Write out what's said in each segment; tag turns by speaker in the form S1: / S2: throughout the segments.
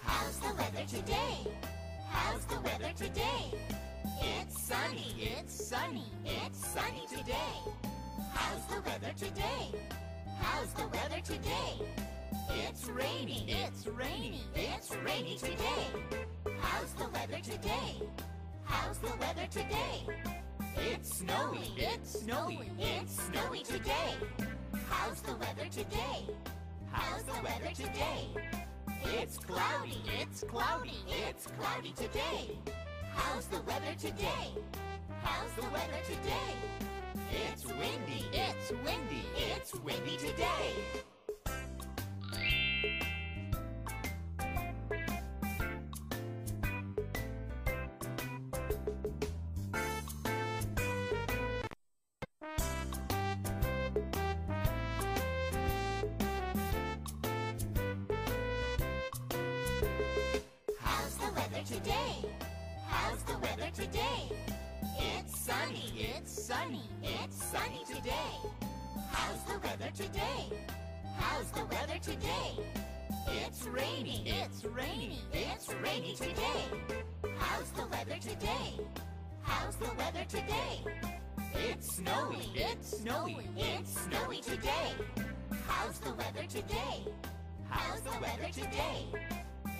S1: How's the weather today? How's the weather today? It's sunny, it's sunny, it's sunny today. How's the weather today? How's the weather today? It's rainy, it's rainy, it's rainy today. How's the weather today? How's the weather today? It's snowy, it's snowy, it's snowy today. How's the weather today? How's the weather today? It's cloudy, it's cloudy, it's cloudy today. How's the weather today? How's the weather today? It's windy, it's windy, it's windy today. How's the weather today? It's sunny, it's sunny, it's sunny today. How's the weather today? How's the weather today? It's rainy, it's rainy, it's rainy today. How's the weather today? How's the weather today? It's snowy, it's snowy, it's snowy today. How's the weather today? How's the weather today?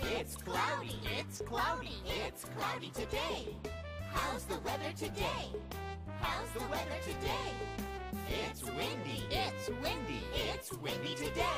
S1: It's cloudy, it's cloudy, it's cloudy today. How's the weather today? How's the weather today? It's windy, it's windy, it's windy today.